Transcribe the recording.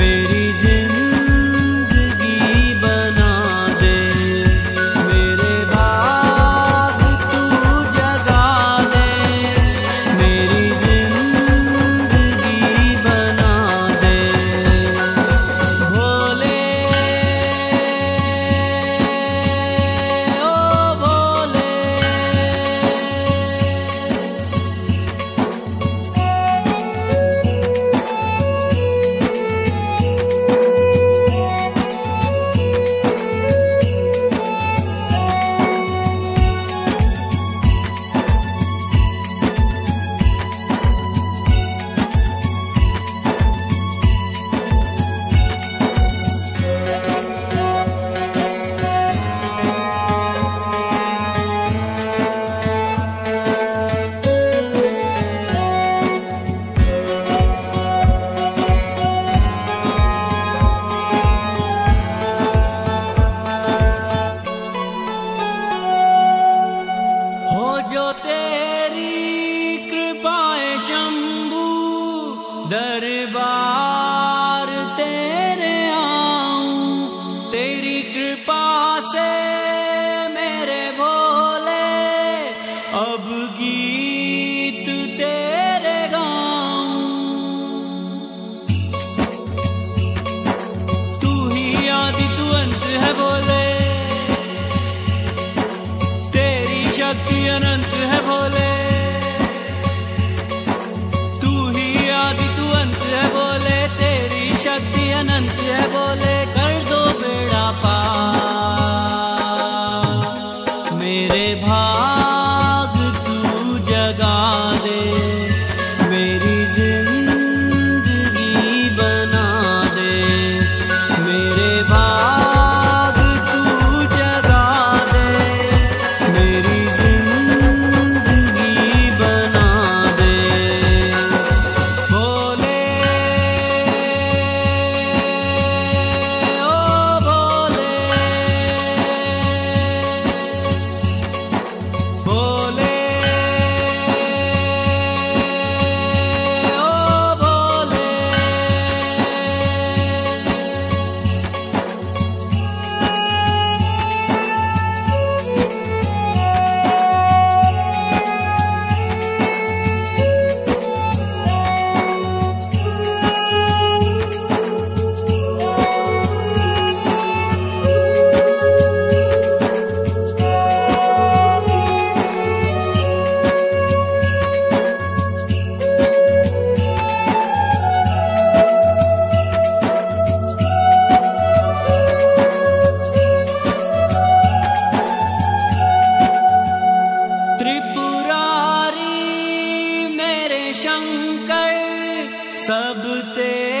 Palmeiras. तेरी कृपाए शंभू, दरबार तेरे आऊँ। तेरी कृपा से मेरे बोले, अब गीत तेरे गाऊं। तू ही आदि, तू अंत है बोले। शक्ति अनंत है बोले तू ही आदि, तू अंत है बोले तेरी शक्ति अनंत है बोले कर दो बेड़ा पार। मेरे भाग मेरे शंकर सब तेरा